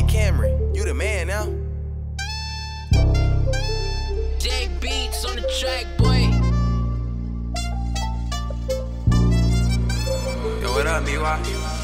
Hey Cameron, you the man now. J Beats on the track, boy. Yo, what up, BY?